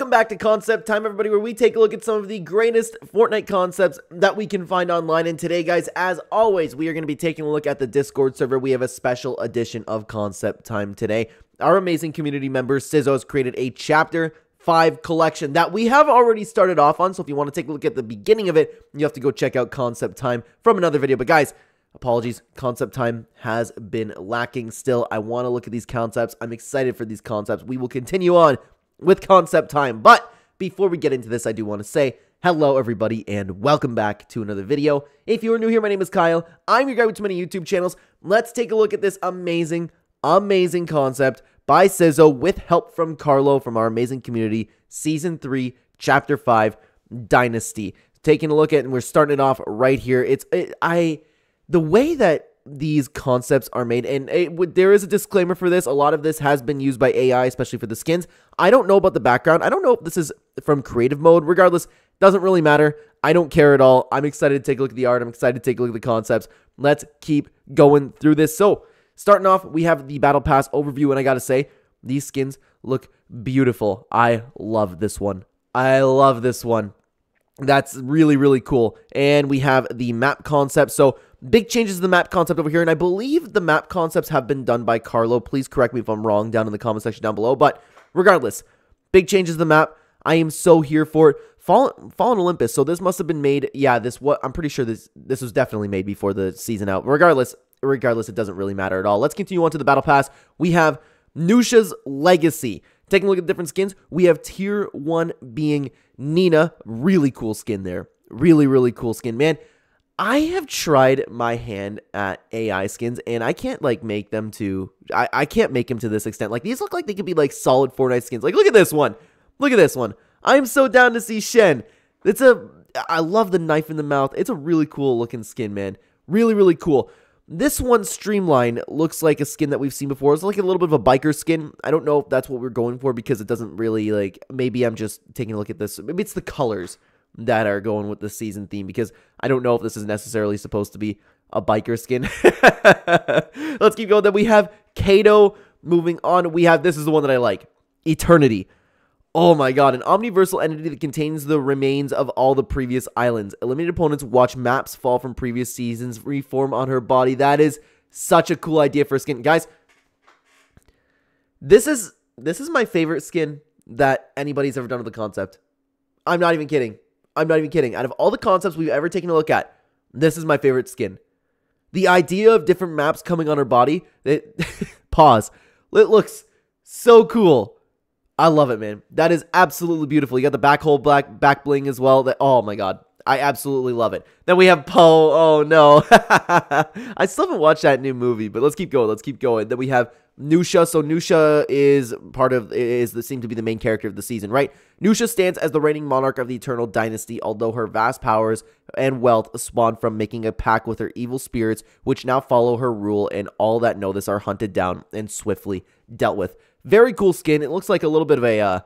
Welcome back to Concept Time, everybody, where we take a look at some of the greatest Fortnite concepts that we can find online. And today, guys, as always, we are going to be taking a look at the Discord server. We have a special edition of Concept Time today. Our amazing community member, Sizzo, has created a Chapter 5 collection that we have already started off on. So if you want to take a look at the beginning of it, you have to go check out Concept Time from another video. But guys, Apologies, concept time has been lacking still. I want to look at these concepts. I'm excited for these concepts. We will continue on with concept time. But before we get into this, I do want to say hello, everybody, and welcome back to another video. If you are new here, my name is Kyle. I'm your guy with too many YouTube channels. Let's take a look at this amazing, amazing concept by Sizzo with help from Carlo from our amazing community, Season 3, Chapter 5, Dynasty. Taking a look at, and we're starting it off right here. It's, it, I, the way that these concepts are made. And it, there is a disclaimer for this. A lot of this has been used by AI, especially for the skins. I don't know about the background. I don't know if this is from creative mode. Regardless, doesn't really matter. I don't care at all. I'm excited to take a look at the art. I'm excited to take a look at the concepts. Let's keep going through this. So, starting off, we have the Battle Pass overview. And I got to say, these skins look beautiful. I love this one. I love this one. That's really, really cool. And we have the map concept. So, big changes to the map concept over here. And I believe the map concepts have been done by Carlo. Please correct me if I'm wrong down in the comment section down below. But regardless, big changes to the map. I am so here for it. Fallen, Fallen Olympus. So this must have been made. Yeah, this what I'm pretty sure this this was definitely made before the season out. Regardless, regardless, it doesn't really matter at all. Let's continue on to the battle pass. We have Nusha's Legacy. Taking a look at the different skins, we have tier one being Nina. Really cool skin there. Really, really cool skin. Man, I have tried my hand at AI skins and I can't like make them to I, I can't make them to this extent. Like these look like they could be like solid Fortnite skins. Like look at this one. Look at this one. I'm so down to see Shen. It's a I love the knife in the mouth. It's a really cool looking skin, man. Really, really cool. This one, Streamline, looks like a skin that we've seen before. It's like a little bit of a biker skin. I don't know if that's what we're going for because it doesn't really, like, maybe I'm just taking a look at this. Maybe it's the colors that are going with the season theme because I don't know if this is necessarily supposed to be a biker skin. Let's keep going. Then we have Kato. Moving on, we have this is the one that I like Eternity. Oh my god, an omniversal entity that contains the remains of all the previous islands. Eliminated opponents watch maps fall from previous seasons reform on her body. That is such a cool idea for a skin. Guys, this is this is my favorite skin that anybody's ever done with the concept. I'm not even kidding. I'm not even kidding. Out of all the concepts we've ever taken a look at, this is my favorite skin. The idea of different maps coming on her body, it, pause. It looks so cool. I love it, man. That is absolutely beautiful. You got the back hole black back bling as well. That oh my god. I absolutely love it. Then we have Poe. Oh no. I still haven't watched that new movie, but let's keep going. Let's keep going. Then we have Nusha. So Nusha is part of is the seem to be the main character of the season, right? Nusha stands as the reigning monarch of the Eternal Dynasty, although her vast powers and wealth spawn from making a pact with her evil spirits, which now follow her rule, and all that know this are hunted down and swiftly dealt with. Very cool skin. It looks like a little bit of a, uh,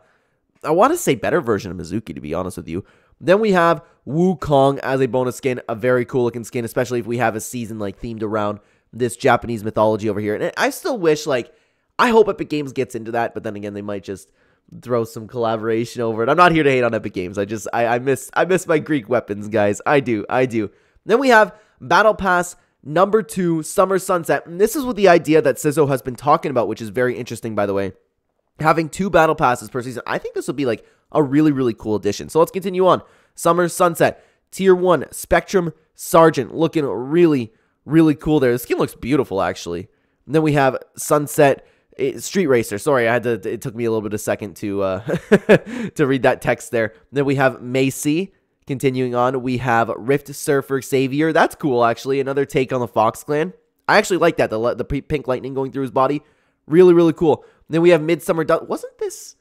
I want to say better version of Mizuki, to be honest with you. Then we have Wu Kong as a bonus skin, a very cool looking skin, especially if we have a season like themed around this Japanese mythology over here. And I still wish, like, I hope Epic Games gets into that, but then again, they might just throw some collaboration over it. I'm not here to hate on Epic Games. I just I, I miss I miss my Greek weapons, guys. I do, I do. Then we have Battle Pass Number two, Summer Sunset. And this is what the idea that Sizzo has been talking about, which is very interesting, by the way. Having two battle passes per season. I think this would be like a really, really cool addition. So let's continue on. Summer Sunset, Tier 1, Spectrum Sergeant. Looking really, really cool there. The skin looks beautiful, actually. And then we have Sunset eh, Street Racer. Sorry, I had to. It took me a little bit of a second to uh, to read that text there. Then we have Macy, Continuing on, we have Rift Surfer Xavier. That's cool, actually. Another take on the Fox Clan. I actually like that. The, the pink lightning going through his body. Really, really cool. then we have Midsummer Dusk. Wasn't this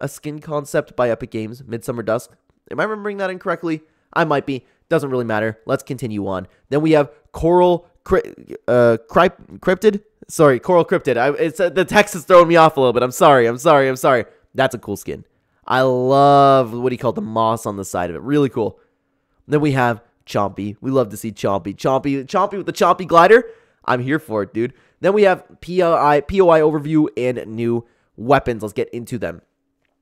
a skin concept by Epic Games? Midsummer Dusk? Am I remembering that incorrectly? I might be. Doesn't really matter. Let's continue on. Then we have Coral uh, Cryptid. Sorry, Coral Cryptid. I, it's uh, the text is throwing me off a little bit. I'm sorry. I'm sorry. I'm sorry. That's a cool skin. I love what he called the moss on the side of it. Really cool. Then we have Chompy. We love to see Chompy. Chompy, Chompy with the Chompy glider. I'm here for it, dude. Then we have POI, POI overview and new weapons. Let's get into them.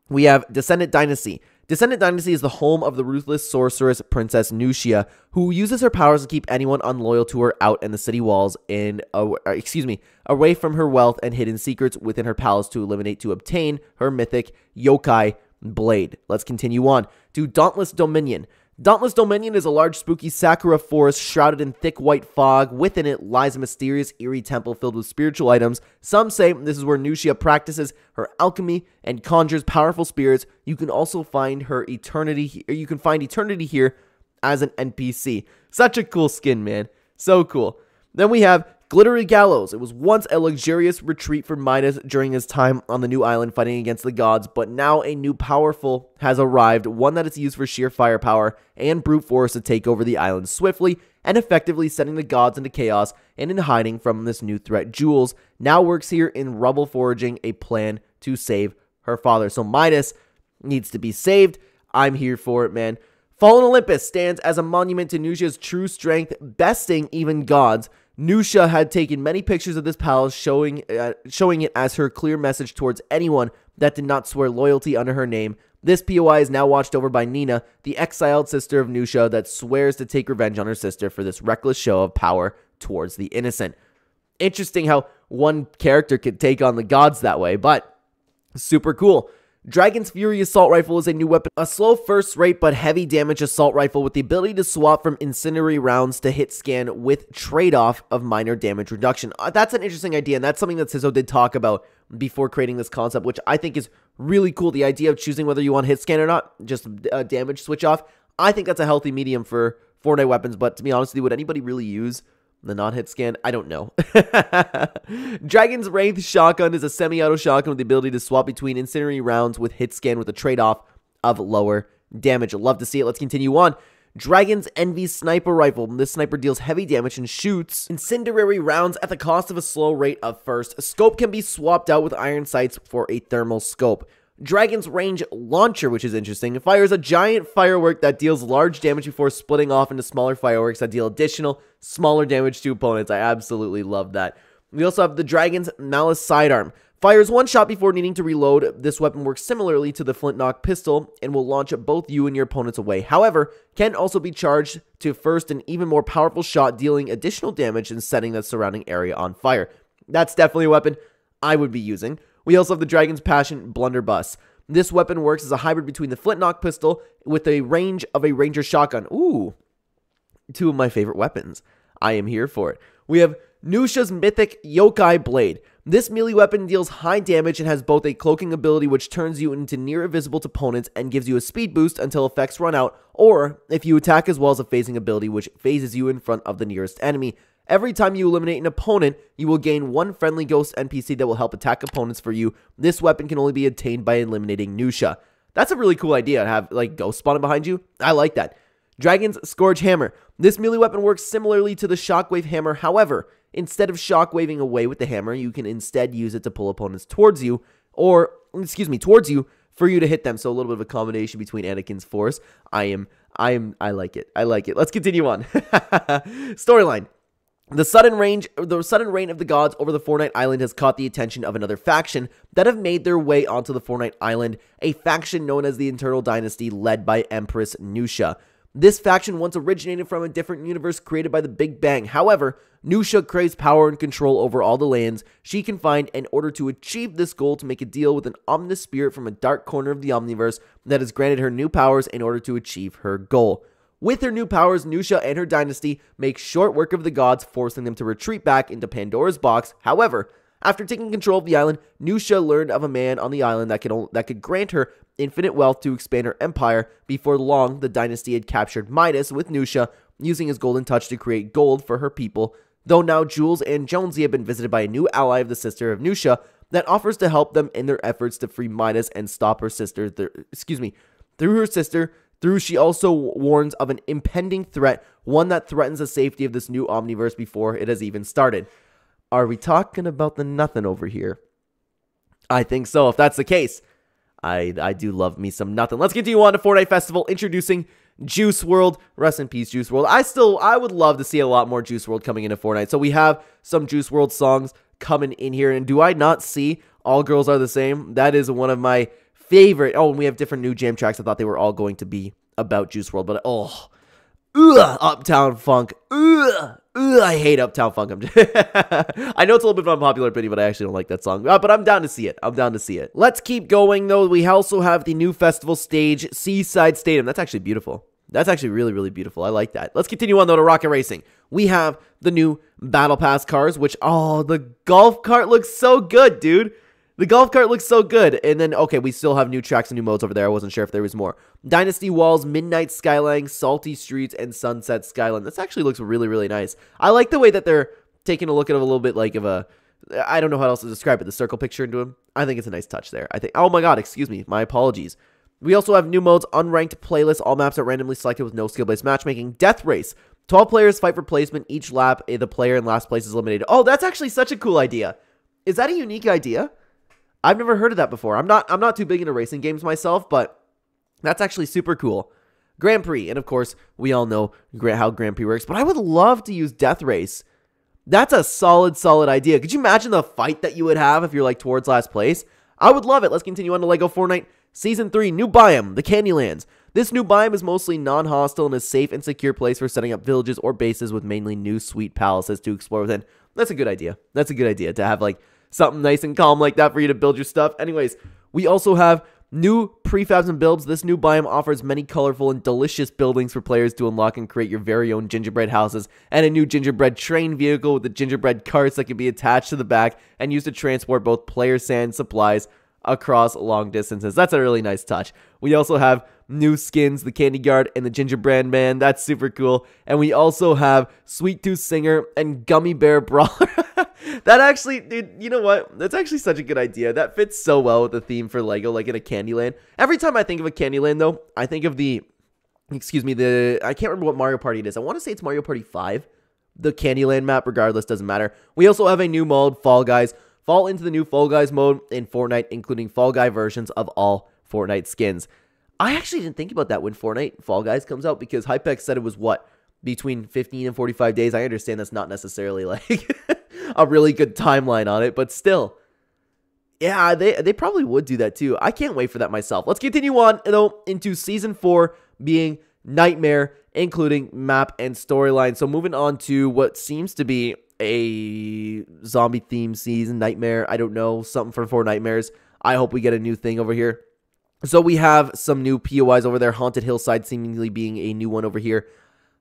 We have Descendant Dynasty. Descendant Dynasty is the home of the ruthless sorceress Princess Nucia, who uses her powers to keep anyone unloyal to her out in the city walls and uh, excuse me, away from her wealth and hidden secrets within her palace to eliminate to obtain her mythic yokai blade. Let's continue on to Dauntless Dominion. Dauntless Dominion is a large, spooky sakura forest shrouded in thick white fog. Within it lies a mysterious, eerie temple filled with spiritual items. Some say this is where Nushia practices her alchemy and conjures powerful spirits. You can also find her eternity. You can find eternity here as an NPC. Such a cool skin, man. So cool. Then we have Glittery Gallows. It was once a luxurious retreat for Midas during his time on the new island fighting against the gods, but now a new powerful has arrived, one that is used for sheer firepower and brute force to take over the island swiftly and effectively sending the gods into chaos and in hiding from this new threat. Jules now works here in rubble forging a plan to save her father. So Midas needs to be saved. I'm here for it, man. Fallen Olympus stands as a monument to Nucia's true strength, besting even gods. Nucia had taken many pictures of this palace, showing uh, showing it as her clear message towards anyone that did not swear loyalty under her name. This POI is now watched over by Nina, the exiled sister of Nusha, that swears to take revenge on her sister for this reckless show of power towards the innocent. Interesting how one character could take on the gods that way, but super cool. Dragon's Fury Assault Rifle is a new weapon, a slow first rate but heavy damage assault rifle with the ability to swap from incendiary rounds to hit scan with trade-off of minor damage reduction. Uh, that's an interesting idea, and that's something that Sizzo did talk about before creating this concept, which I think is really cool. The idea of choosing whether you want hit scan or not, just uh, damage switch off. I think that's a healthy medium for Fortnite weapons, but to be honest with you, would anybody really use the non-hit scan? I don't know. Dragon's Wraith Shotgun is a semi-auto shotgun with the ability to swap between incendiary rounds with hit scan with a trade-off of lower damage. Love to see it. Let's continue on. Dragon's Envy Sniper Rifle. This sniper deals heavy damage and shoots incendiary rounds at the cost of a slow rate of first. Scope can be swapped out with iron sights for a thermal scope. Dragon's Range Launcher, which is interesting, fires a giant firework that deals large damage before splitting off into smaller fireworks that deal additional, smaller damage to opponents. I absolutely love that. We also have the Dragon's Malice Sidearm. Fires one shot before needing to reload. This weapon works similarly to the Flintlock pistol and will launch both you and your opponents away. However, can also be charged to first an even more powerful shot, dealing additional damage and setting the surrounding area on fire. That's definitely a weapon I would be using. We also have the Dragon's Passion Blunderbuss. This weapon works as a hybrid between the Flintlock pistol with a range of a Ranger shotgun. Ooh, two of my favorite weapons. I am here for it. We have Nucia's Mythic Yokai Blade. This melee weapon deals high damage and has both a cloaking ability which turns you into near invisible to opponents and gives you a speed boost until effects run out, or if you attack as well as a phasing ability which phases you in front of the nearest enemy. Every time you eliminate an opponent, you will gain one friendly ghost NPC that will help attack opponents for you. This weapon can only be obtained by eliminating Nusha. That's a really cool idea to have like ghost spawning behind you. I like that. Dragon's Scourge Hammer. This melee weapon works similarly to the Shockwave Hammer. However, instead of shockwaving away with the hammer, you can instead use it to pull opponents towards you, or excuse me, towards you for you to hit them. So a little bit of a combination between Anakin's force. I am, I am, I like it. I like it. Let's continue on. Storyline. The sudden range, the sudden reign of the gods over the Fortnite Island has caught the attention of another faction that have made their way onto the Fortnite Island, a faction known as the Eternal Dynasty led by Empress Nucia. This faction once originated from a different universe created by the Big Bang. However, Nucia craves power and control over all the lands she can find in order to achieve this goal to make a deal with an ominous spirit from a dark corner of the Omniverse that has granted her new powers in order to achieve her goal. With her new powers, Nucia and her dynasty make short work of the gods, forcing them to retreat back into Pandora's box. However, after taking control of the island, Nucia learned of a man on the island that could that could grant her infinite wealth to expand her empire. Before long, the dynasty had captured Midas with Nucia, using his golden touch to create gold for her people. Though now Jules and Jonesy have been visited by a new ally of the sister of Nucia that offers to help them in their efforts to free Midas and stop her sister, excuse me, through her sister through, she also warns of an impending threat, one that threatens the safety of this new omniverse before it has even started. Are we talking about the nothing over here? I think so. If that's the case, I I do love me some nothing. Let's continue on to Fortnite Festival, introducing Juice WRLD. Rest in peace, Juice WRLD. I still I would love to see a lot more Juice WRLD coming into Fortnite. So we have some Juice WRLD songs coming in here, and do I not see All Girls Are the Same? That is one of my favorite. Oh, and we have different new jam tracks. I thought they were all going to be about Juice WRLD, but oh, ugh, Uptown Funk. Ugh, ugh, I hate Uptown Funk. I know it's a little bit of unpopular opinion, but I actually don't like that song. Uh, but I'm down to see it. I'm down to see it. Let's keep going though. We also have the new festival stage, Seaside Stadium. That's actually beautiful. That's actually really, really beautiful. I like that. Let's continue on though to Rocket Racing. We have the new Battle Pass cars, which oh, the golf cart looks so good, dude. The golf cart looks so good. And then, okay, we still have new tracks and new modes over there. I wasn't sure if there was more. Dynasty Walls, Midnight Skyline, Salty Streets, and Sunset Skyline. This actually looks really, really nice. I like the way that they're taking a look at a little bit like of a, I don't know how else to describe it, the circle picture into him. I think it's a nice touch there. I think, oh my god, excuse me, my apologies. We also have new modes, unranked playlist, all maps are randomly selected with no skill-based matchmaking, death race. 12 players fight for placement. Each lap, eh, the player in last place is eliminated. Oh, that's actually such a cool idea. Is that a unique idea? I've never heard of that before. I'm not I'm not too big into racing games myself, but that's actually super cool. Grand Prix, and of course, we all know how Grand Prix works, but I would love to use Death Race. That's a solid, solid idea. Could you imagine the fight that you would have if you're like towards last place? I would love it. Let's continue on to LEGO Fortnite Season 3, new biome, the Candylands. This new biome is mostly non-hostile and a safe and secure place for setting up villages or bases with mainly new sweet palaces to explore within. That's a good idea. That's a good idea to have like something nice and calm like that for you to build your stuff. Anyways, we also have new prefabs and builds. This new biome offers many colorful and delicious buildings for players to unlock and create your very own gingerbread houses, and a new gingerbread train vehicle with the gingerbread carts that can be attached to the back and used to transport both player sand supplies across long distances. That's a really nice touch. We also have new skins, the Candy Guard and the Gingerbread Man. That's super cool. And we also have Sweet Tooth Singer and Gummy Bear Brawler. that actually, dude, you know what? That's actually such a good idea. That fits so well with the theme for Lego, like in a Candyland. Every time I think of a Candyland, though, I think of the, excuse me, the, I can't remember what Mario Party it is. I want to say it's Mario Party 5. The Candyland map, regardless, doesn't matter. We also have a new mode, Fall Guys. Fall into the new Fall Guys mode in Fortnite, including Fall Guy versions of all Fortnite skins. I actually didn't think about that when Fortnite Fall Guys comes out because Hypex said it was what between 15 and 45 days. I understand that's not necessarily like a really good timeline on it, but still. Yeah, they they probably would do that too. I can't wait for that myself. Let's continue on though into season 4 being Nightmare including map and storyline. So moving on to what seems to be a zombie theme season Nightmare. I don't know, something for four nightmares. I hope we get a new thing over here. So we have some new POIs over there. Haunted Hillside seemingly being a new one over here.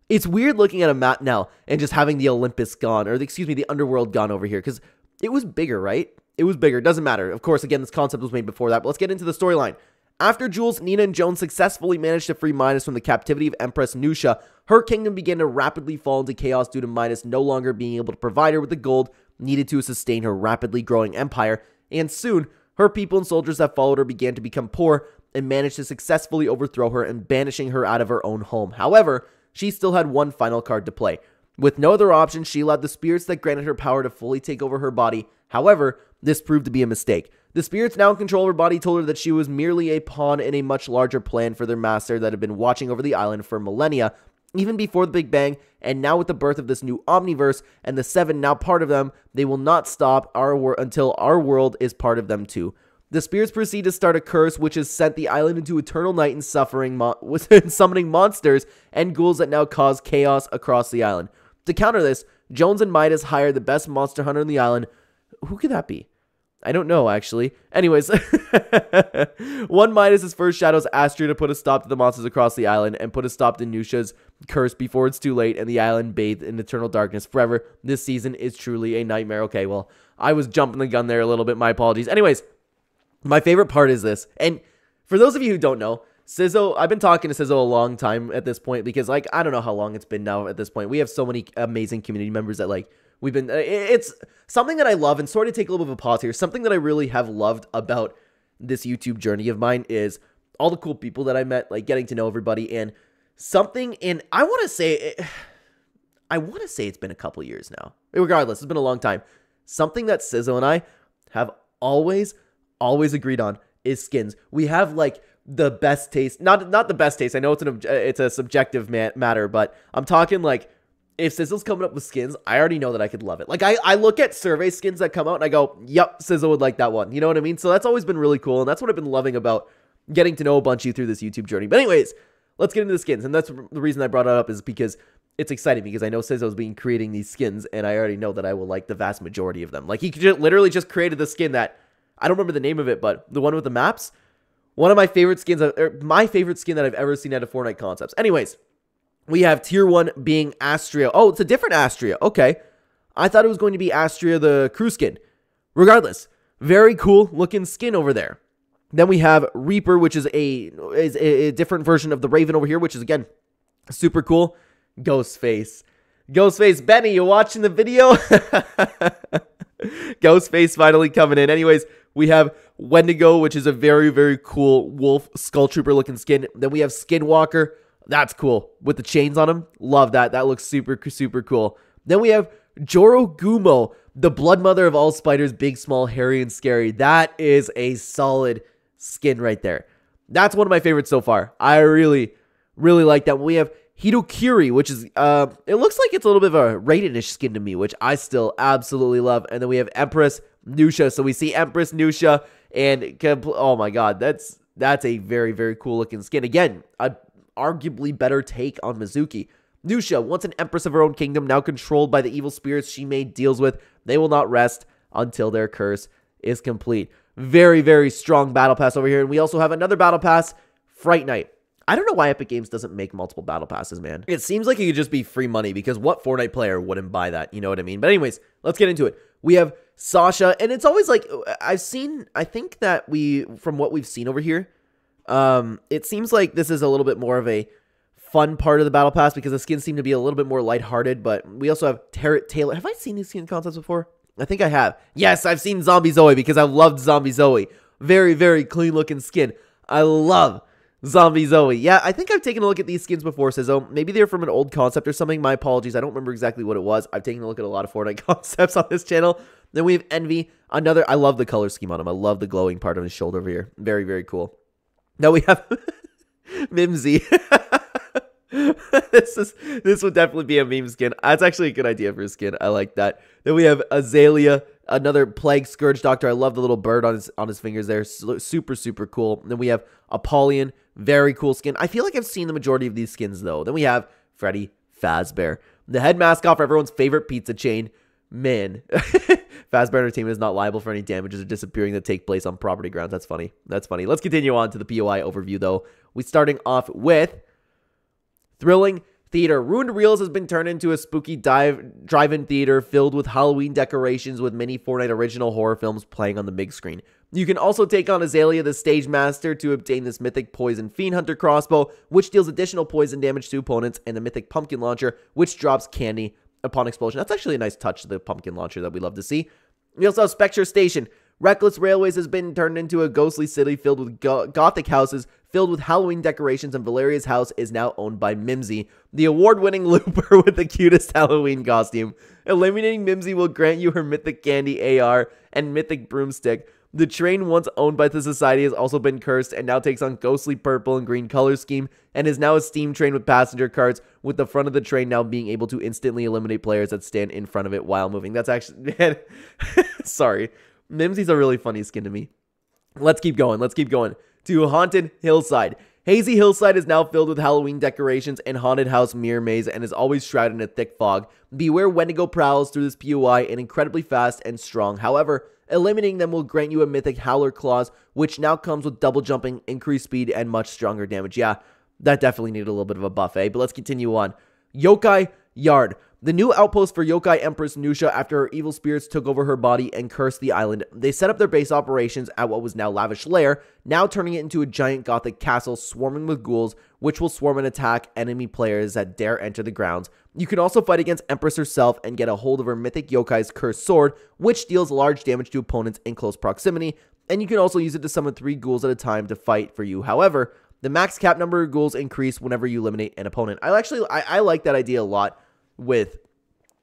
It's weird looking at a map now and just having the Olympus gone, or the, excuse me, the Underworld gone over here, because it was bigger, right? It was bigger. Doesn't matter. Of course, again, this concept was made before that, but let's get into the storyline. After Jules, Nina, and Joan successfully managed to free Midas from the captivity of Empress Nusha, her kingdom began to rapidly fall into chaos due to Midas no longer being able to provide her with the gold needed to sustain her rapidly growing empire, and soon, her people and soldiers that followed her began to become poor and managed to successfully overthrow her and banishing her out of her own home. However, she still had one final card to play. With no other option, she allowed the spirits that granted her power to fully take over her body. However, this proved to be a mistake. The spirits now in control of her body told her that she was merely a pawn in a much larger plan for their master that had been watching over the island for millennia, even before the Big Bang, and now with the birth of this new omniverse and the seven now part of them, they will not stop our wor- until our world is part of them too. The spirits proceed to start a curse which has sent the island into eternal night and suffering, mo- summoning monsters and ghouls that now cause chaos across the island. To counter this, Jones and Midas hire the best monster hunter on the island. Who could that be? I don't know, actually. Anyways, one Midas' first shadows Astria to put a stop to the monsters across the island and put a stop to Nusha's curse before it's too late and the island bathed in eternal darkness forever. This season is truly a nightmare. Okay, well, I was jumping the gun there a little bit. My apologies. Anyways, my favorite part is this. And for those of you who don't know, Sizzo, I've been talking to Sizzo a long time at this point because, like, I don't know how long it's been now at this point. We have so many amazing community members that, like, we've been, uh, it's something that I love and sort of take a little bit of a pause here. Something that I really have loved about this YouTube journey of mine is all the cool people that I met, like, getting to know everybody and something, and I want to say, I want to say it's been a couple years now. Regardless, it's been a long time. Something that Sizzo and I have always always agreed on is skins. We have like the best taste, not not the best taste. I know it's an it's a subjective matter, but I'm talking like if Sizzle's coming up with skins, I already know that I could love it. Like I, I look at survey skins that come out and I go, "Yep, Sizzle would like that one." You know what I mean? So that's always been really cool, and that's what I've been loving about getting to know a bunch of you through this YouTube journey. But anyways, let's get into the skins. And that's the reason I brought it up is because it's exciting because I know Sizzo's been creating these skins and I already know that I will like the vast majority of them. Like he just, literally just created the skin that I don't remember the name of it, but the one with the maps, one of my favorite skins, or er, my favorite skin that I've ever seen out of Fortnite concepts. Anyways, we have tier one being Astria. Oh, it's a different Astria. Okay. I thought it was going to be Astria the crew skin. Regardless, very cool looking skin over there. Then we have Reaper, which is a is a different version of the Raven over here, which is again super cool. Ghostface. Ghostface Benny, you watching the video? Ghostface finally coming in. Anyways, we have Wendigo, which is a very, very cool wolf skull trooper looking skin. Then we have Skinwalker. That's cool. With the chains on him. Love that. That looks super, super cool. Then we have Jorogumo, the blood mother of all spiders, big, small, hairy, and scary. That is a solid skin right there. That's one of my favorites so far. I really, really like that. We have Hitokiri, which is, uh, it looks like it's a little bit of a Raidenish skin to me, which I still absolutely love. And then we have Empress Nusha. So we see Empress Nusha, and oh my god, that's that's a very very cool looking skin. Again, a arguably better take on Mizuki. Nusha, once an empress of her own kingdom, now controlled by the evil spirits she made deals with, they will not rest until their curse is complete. Very, very strong battle pass over here. And we also have another battle pass, Fright Night. I don't know why Epic Games doesn't make multiple battle passes, man. It seems like it could just be free money because what Fortnite player wouldn't buy that? You know what I mean? But anyways, let's get into it. We have Sasha, and it's always like I've seen. I think that we, from what we've seen over here, um, it seems like this is a little bit more of a fun part of the battle pass because the skins seem to be a little bit more lighthearted. But we also have Ter- Taylor. Have I seen these skin concepts before? I think I have. Yes, I've seen Zombie Zoe because I loved Zombie Zoe. Very, very clean looking skin. I love Zombie Zoe. Yeah, I think I've taken a look at these skins before, Sizzo. Maybe they're from an old concept or something. My apologies. I don't remember exactly what it was. I've taken a look at a lot of Fortnite concepts on this channel. Then we have Envy. Another, I love the color scheme on him. I love the glowing part of his shoulder over here. Very, very cool. Now we have Mimsy. this is this would definitely be a meme skin. That's actually a good idea for a skin. I like that. Then we have Azalea, another plague scourge doctor. I love the little bird on his on his fingers there. Super super cool. Then we have Apollyon, very cool skin. I feel like I've seen the majority of these skins though. Then we have Freddy Fazbear, the head mascot for everyone's favorite pizza chain. Man, Fazbear Entertainment is not liable for any damages or disappearing that take place on property grounds. That's funny. That's funny. Let's continue on to the POI overview though. We starting off with thrilling theater. Ruined Reels has been turned into a spooky dive drive-in theater filled with Halloween decorations with many Fortnite original horror films playing on the big screen. You can also take on Azalea the Stage Master to obtain this Mythic Poison Fiend Hunter crossbow, which deals additional poison damage to opponents, and the Mythic Pumpkin Launcher, which drops candy upon explosion. That's actually a nice touch to the Pumpkin Launcher that we love to see. We also have Spectre Station. Reckless Railways has been turned into a ghostly city filled with go gothic houses, filled with Halloween decorations, and Valeria's house is now owned by Mimsy, the award-winning looper with the cutest Halloween costume. Eliminating Mimsy will grant you her mythic candy AR and mythic broomstick, the train, once owned by the Society, has also been cursed and now takes on ghostly purple and green color scheme and is now a steam train with passenger carts, with the front of the train now being able to instantly eliminate players that stand in front of it while moving. That's actually, man, sorry. Mimsy's a really funny skin to me. Let's keep going. Let's keep going. To Haunted Hillside. Hazy Hillside is now filled with Halloween decorations and haunted house mirror maze and is always shrouded in a thick fog. Beware Wendigo prowls through this POI and incredibly fast and strong. However, Eliminating them will grant you a Mythic Howler Claws, which now comes with double jumping, increased speed, and much stronger damage. Yeah, that definitely needed a little bit of a buffet, eh? but let's continue on. Yokai Yard. The new outpost for Yokai Empress Nusha after her evil spirits took over her body and cursed the island. They set up their base operations at what was now Lavish Lair, now turning it into a giant gothic castle swarming with ghouls, which will swarm and attack enemy players that dare enter the grounds. You can also fight against Empress herself and get a hold of her mythic Yokai's cursed sword, which deals large damage to opponents in close proximity, and you can also use it to summon three ghouls at a time to fight for you. However, the max cap number of ghouls increase whenever you eliminate an opponent. I actually I, I like that idea a lot with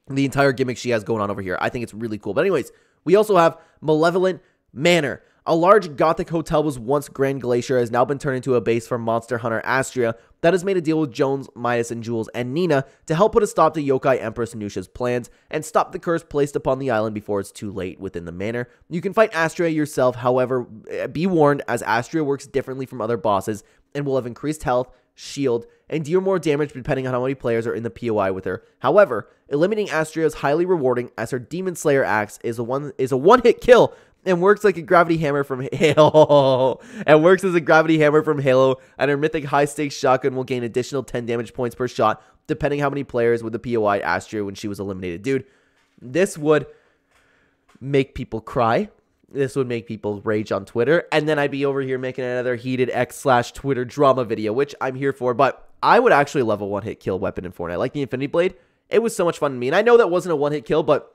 the entire gimmick she has going on over here. I think it's really cool. But anyways, we also have Malevolent Manor. A large gothic hotel was once Grand Glacier, has now been turned into a base for Monster Hunter Astria that has made a deal with Jones, Midas, and Jules and Nina to help put a stop to Yokai Empress Nusha's plans and stop the curse placed upon the island before it's too late within the manor. You can fight Astria yourself, however, eh, be warned as Astria works differently from other bosses and will have increased health, shield, and deal more damage depending on how many players are in the POI with her. However, eliminating Astria is highly rewarding as her Demon Slayer axe is a one is a one-hit kill and works like a gravity hammer from Halo. and works as a gravity hammer from Halo, and her mythic high stakes shotgun will gain additional 10 damage points per shot, depending how many players with the POI Astria when she was eliminated. Dude, this would make people cry. This would make people rage on Twitter, and then I'd be over here making another heated X slash Twitter drama video, which I'm here for. But I would actually love a one hit kill weapon in Fortnite, like the Infinity Blade. It was so much fun to me, and I know that wasn't a one hit kill, but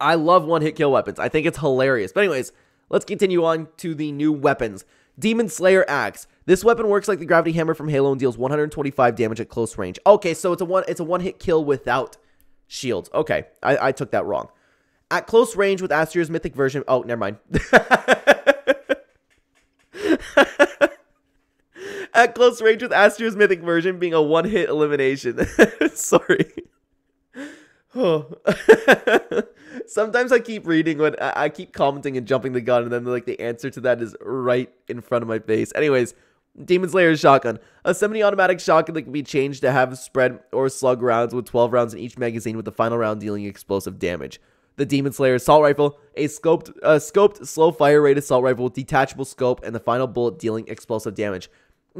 I love one hit kill weapons. I think it's hilarious. But, anyways, let's continue on to the new weapons. Demon Slayer Axe. This weapon works like the Gravity Hammer from Halo and deals 125 damage at close range. Okay, so it's a one it's a one hit kill without shields. Okay, I, I took that wrong. At close range with Astria's mythic version. Oh, never mind. At close range with Astria's mythic version being a one hit elimination. Sorry. Sometimes I keep reading when I keep commenting and jumping the gun, and then like the answer to that is right in front of my face. Anyways, Demon Slayer's shotgun, a semi-automatic shotgun that can be changed to have spread or slug rounds with 12 rounds in each magazine, with the final round dealing explosive damage. The Demon Slayer assault rifle, a scoped, uh, scoped slow fire rate assault rifle with detachable scope, and the final bullet dealing explosive damage.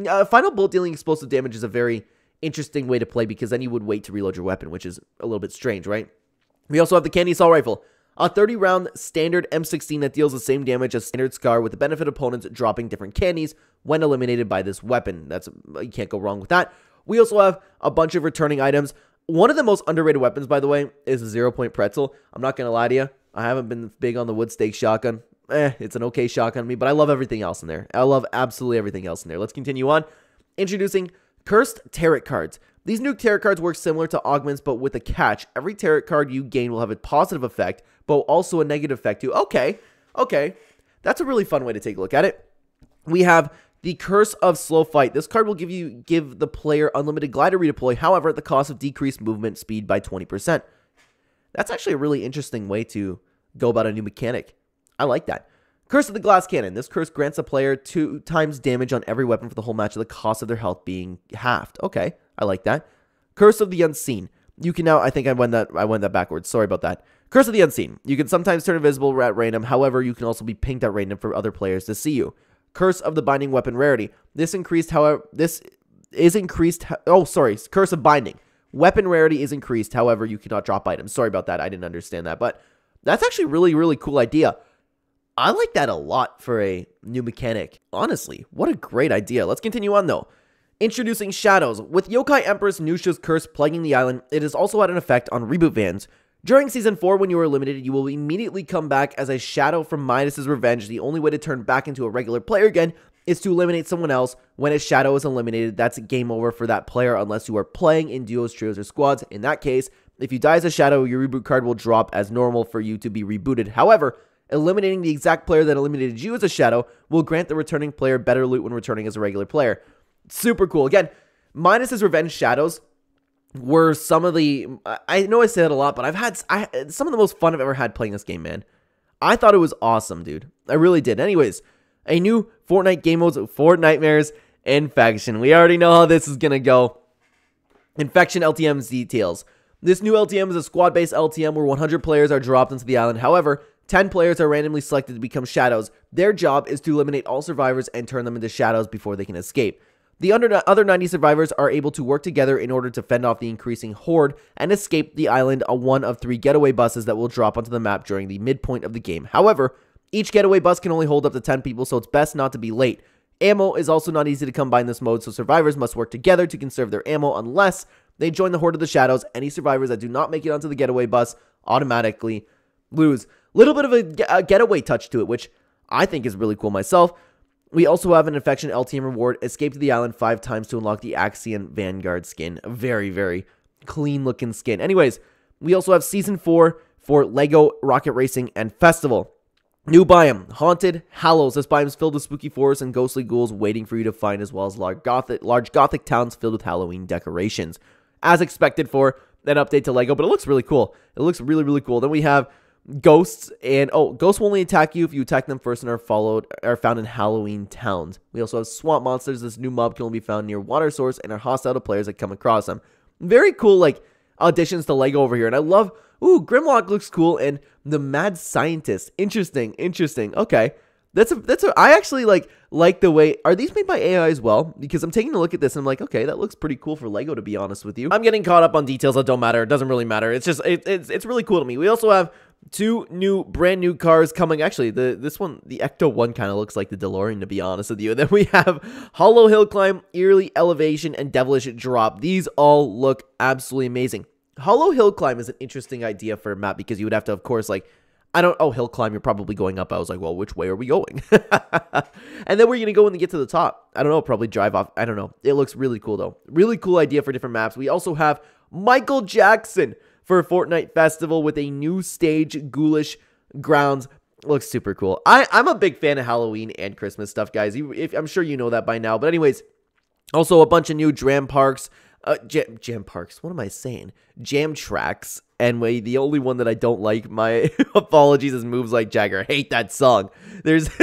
Uh, final bullet dealing explosive damage is a very interesting way to play because then you would wait to reload your weapon, which is a little bit strange, right? We also have the Candy Assault Rifle, a 30 round standard M16 that deals the same damage as standard Scar with the benefit of opponents dropping different candies when eliminated by this weapon. That's you can't go wrong with that. We also have a bunch of returning items. One of the most underrated weapons, by the way, is a zero point pretzel. I'm not gonna lie to you. I haven't been big on the wood stake shotgun. Eh, it's an okay shotgun to me, but I love everything else in there. I love absolutely everything else in there. Let's continue on. Introducing Cursed Tarot cards. These new tarot cards work similar to augments, but with a catch. Every tarot card you gain will have a positive effect, but also a negative effect too. Okay, okay. That's a really fun way to take a look at it. We have the Curse of Slow Fight. This card will give you give the player unlimited glider redeploy, however, at the cost of decreased movement speed by 20%. That's actually a really interesting way to go about a new mechanic. I like that. Curse of the Glass Cannon. This curse grants a player two times damage on every weapon for the whole match at the cost of their health being halved. Okay, I like that. Curse of the Unseen. You can now, I think I went that, I went that backwards. Sorry about that. Curse of the Unseen. You can sometimes turn invisible at random. However, you can also be pinged at random for other players to see you. Curse of the Binding Weapon Rarity. This increased, however, this is increased. Oh, sorry. Curse of Binding. Weapon rarity is increased. However, you cannot drop items. Sorry about that. I didn't understand that. But that's actually really, really cool idea. I like that a lot for a new mechanic. Honestly, what a great idea. Let's continue on though. Introducing Shadows. With Yokai Empress Nusha's curse plaguing the island, it has also had an effect on reboot vans. During Season 4, when you are eliminated, you will immediately come back as a shadow from Midas's revenge. The only way to turn back into a regular player again is to eliminate someone else. When a shadow is eliminated, that's a game over for that player unless you are playing in duos, trios, or squads. In that case, if you die as a shadow, your reboot card will drop as normal for you to be rebooted. However, eliminating the exact player that eliminated you as a shadow will grant the returning player better loot when returning as a regular player. Super cool. Again, Midas's revenge shadows were some of the I know I say that a lot, but I've had I, some of the most fun I've ever had playing this game, man. I thought it was awesome, dude. I really did. Anyways, a new Fortnite game modes, Fortnitemares Infection. We already know how this is gonna go. Infection LTM's details. This new LTM is a squad-based LTM where 100 players are dropped into the island. However, 10 players are randomly selected to become shadows. Their job is to eliminate all survivors and turn them into shadows before they can escape. The other 90 survivors are able to work together in order to fend off the increasing horde and escape the island on one of three getaway buses that will drop onto the map during the midpoint of the game. However, each getaway bus can only hold up to 10 people, so it's best not to be late. Ammo is also not easy to come by in this mode, so survivors must work together to conserve their ammo unless they join the Horde of the Shadows. Any survivors that do not make it onto the getaway bus automatically lose. A little bit of a, a getaway touch to it, which I think is really cool myself. We also have an infection LTM reward. Escape to the island five times to unlock the Axion Vanguard skin. A very, very clean looking skin. Anyways, we also have season four for Lego Rocket Racing and Festival. New biome, Haunted Hallows. This biome is filled with spooky forests and ghostly ghouls waiting for you to find, as well as large gothic, large gothic towns filled with Halloween decorations. As expected for an update to Lego, but it looks really cool. It looks really, really cool. Then we have ghosts and oh ghosts will only attack you if you attack them first and are followed are found in halloween towns we also have swamp monsters this new mob can only be found near water source and are hostile to players that come across them very cool like additions to lego over here and i love ooh grimlock looks cool and the mad scientist interesting interesting okay that's a that's a I actually like like the way are these made by AI as well? Because I'm taking a look at this and I'm like, okay, that looks pretty cool for Lego to be honest with you. I'm getting caught up on details that don't matter. It doesn't really matter. It's just it, it's it's really cool to me. We also have two new brand new cars coming actually the this one the ecto one kind of looks like the delorean to be honest with you and then we have hollow hill climb eerily elevation and devilish drop these all look absolutely amazing hollow hill climb is an interesting idea for a map because you would have to of course like I don't, oh, hill climb, you're probably going up. I was like, well, which way are we going? and then we're going to go when we get to the top. I don't know, probably drive off. I don't know. It looks really cool, though. Really cool idea for different maps. We also have Michael Jackson for a Fortnite Festival with a new stage, Ghoulish Grounds. Looks super cool. I, I'm a big fan of Halloween and Christmas stuff, guys. You, if, I'm sure you know that by now. But anyways, also a bunch of new Dram Parks uh, jam, jam parks. What am I saying? Jam tracks. And way the only one that I don't like, my apologies, is moves like Jagger. hate that song. There's,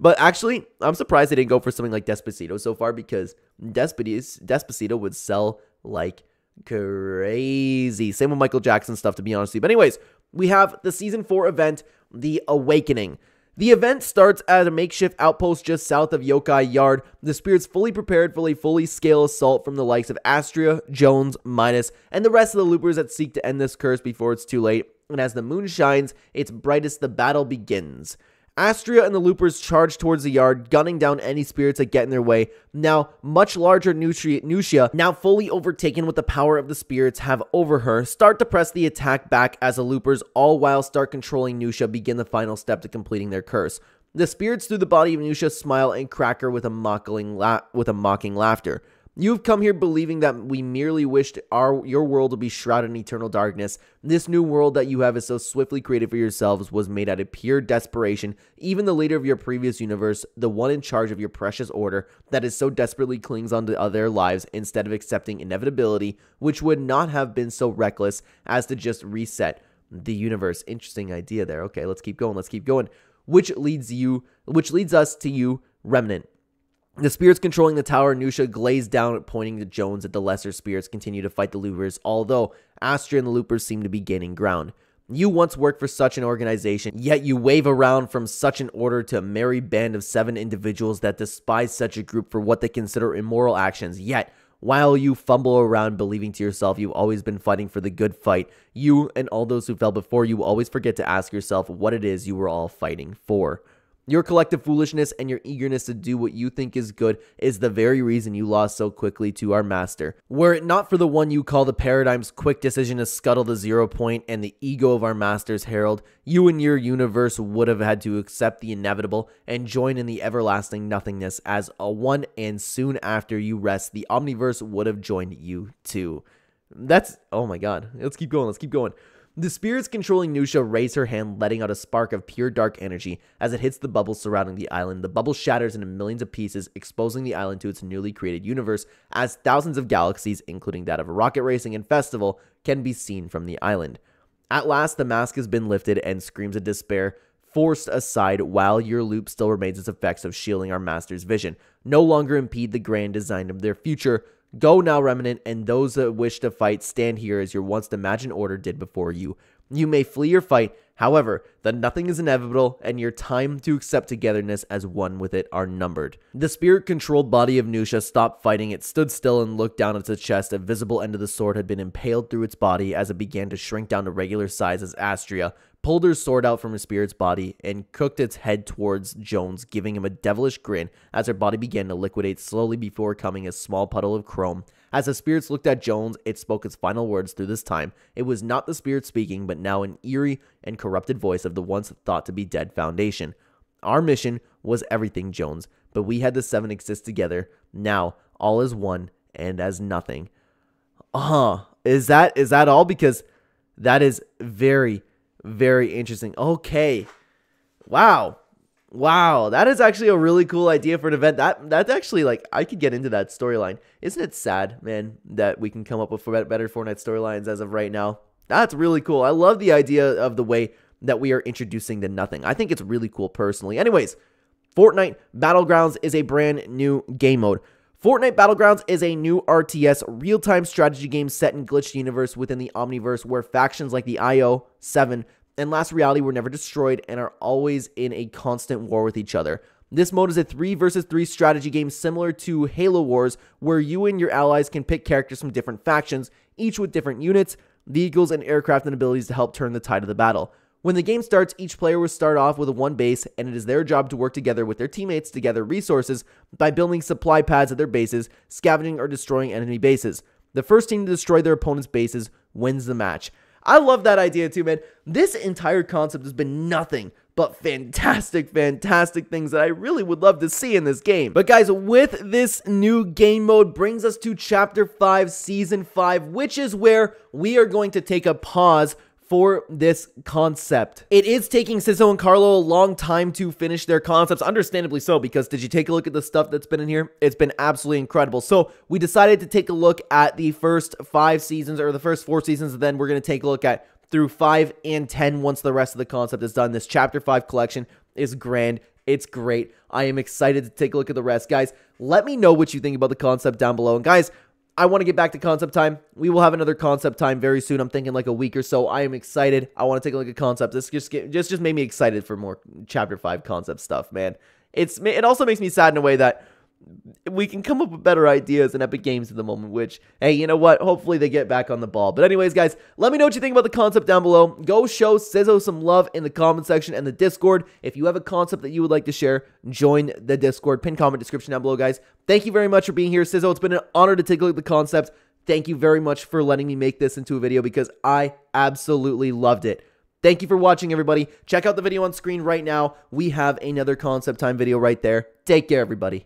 but actually, I'm surprised they didn't go for something like Despacito so far because Despacito, Despacito would sell like crazy. Same with Michael Jackson stuff, to be honest with you. But anyways, we have the season four event, The Awakening. The event starts at a makeshift outpost just south of Yokai Yard. The spirits fully prepared for a fully scale assault from the likes of Astria, Jones, Midas, and the rest of the loopers that seek to end this curse before it's too late. And as the moon shines its brightest, the battle begins. Astria and the Loopers charge towards the yard, gunning down any spirits that get in their way. Now, much larger Nucia, now fully overtaken with the power of the spirits have over her, start to press the attack back as the Loopers, all while start controlling Nucia, begin the final step to completing their curse. The spirits through the body of Nucia smile and cracker with a mocking, la- with a mocking laughter. You've come here believing that we merely wished our your world to be shrouded in eternal darkness. This new world that you have is so swiftly created for yourselves was made out of pure desperation. Even the leader of your previous universe, the one in charge of your precious order, that is so desperately clings on to their lives instead of accepting inevitability, which would not have been so reckless as to just reset the universe. Interesting idea there. Okay, let's keep going. Let's keep going. Which leads you, which leads us to you, remnant. The spirits controlling the tower, Nucia glazed down, pointing to Jones that the lesser spirits continue to fight the loopers, although Astria and the loopers seem to be gaining ground. You once worked for such an organization, yet you wave around from such an order to a merry band of seven individuals that despise such a group for what they consider immoral actions. Yet, while you fumble around believing to yourself you've always been fighting for the good fight, you and all those who fell before you always forget to ask yourself what it is you were all fighting for. Your collective foolishness and your eagerness to do what you think is good is the very reason you lost so quickly to our master. Were it not for the one you call the paradigm's quick decision to scuttle the zero point and the ego of our master's herald, you and your universe would have had to accept the inevitable and join in the everlasting nothingness as a one, and soon after you rest, the omniverse would have joined you too. That's, oh my god. Let's keep going, let's keep going. The spirits controlling Nucia raise her hand, letting out a spark of pure dark energy. As it hits the bubbles surrounding the island, the bubble shatters into millions of pieces, exposing the island to its newly created universe, as thousands of galaxies, including that of a rocket racing and festival, can be seen from the island. At last, the mask has been lifted and screams of despair forced aside while your loop still remains its effects of shielding our master's vision, no longer impede the grand design of their future, Go now, Remnant, and those that wish to fight, stand here as your once imagined order did before you. You may flee or fight, however, the nothing is inevitable, and your time to accept togetherness as one with it are numbered. The spirit controlled body of Nucia stopped fighting. It stood still and looked down at its chest. A visible end of the sword had been impaled through its body as it began to shrink down to regular size as Astria pulled her sword out from her spirit's body and cooked its head towards Jones, giving him a devilish grin as her body began to liquidate slowly before becoming a small puddle of chrome. As the spirits looked at Jones, it spoke its final words through this time. It was not the spirit speaking, but now an eerie and corrupted voice of the once thought to be dead Foundation. Our mission was everything, Jones, but we had the seven exist together. Now, all is one and as nothing. Uh huh. Is that is that all? Because that is very very interesting. Okay. Wow. Wow, that is actually a really cool idea for an event. That that's actually like I could get into that storyline. Isn't it sad, man, that we can come up with better Fortnite storylines as of right now? That's really cool. I love the idea of the way that we are introducing the nothing. I think it's really cool personally. Anyways, Fortnite Battlegrounds is a brand new game mode. Fortnite Battlegrounds is a new RTS real-time strategy game set in glitched universe within the Omniverse where factions like the IO, 7, and Last Reality were never destroyed and are always in a constant war with each other. This mode is a 3 versus 3 strategy game similar to Halo Wars, where you and your allies can pick characters from different factions, each with different units, vehicles, and aircraft and abilities to help turn the tide of the battle. When the game starts, each player will start off with a one base, and it is their job to work together with their teammates to gather resources by building supply pads at their bases, scavenging or destroying enemy bases. The first team to destroy their opponent's bases wins the match. I love that idea too, man. This entire concept has been nothing but fantastic, fantastic things that I really would love to see in this game. But guys, with this new game mode brings us to Chapter 5, Season 5, which is where we are going to take a pause for this concept. It is taking Sizzo and Carlo a long time to finish their concepts, understandably so, because did you take a look at the stuff that's been in here? It's been absolutely incredible. So we decided to take a look at the first five seasons, or the first four seasons, and then we're going to take a look at through 5 and 10 once the rest of the concept is done. This Chapter 5 collection is grand. It's great. I am excited to take a look at the rest. Guys, let me know what you think about the concept down below. And guys, I want to get back to concept time. We will have another concept time very soon. I'm thinking like a week or so. I am excited. I want to take a look at concepts. This just just just made me excited for more chapter 5 concept stuff, man. It's it also makes me sad in a way that we can come up with better ideas in Epic Games at the moment, which, hey, you know what? Hopefully they get back on the ball. But anyways, guys, let me know what you think about the concept down below. Go show Sizzo some love in the comment section and the Discord. If you have a concept that you would like to share, join the Discord. Pin comment description down below, guys. Thank you very much for being here, Sizzo. It's been an honor to take a look at the concept. Thank you very much for letting me make this into a video because I absolutely loved it. Thank you for watching, everybody. Check out the video on screen right now. We have another concept time video right there. Take care, everybody.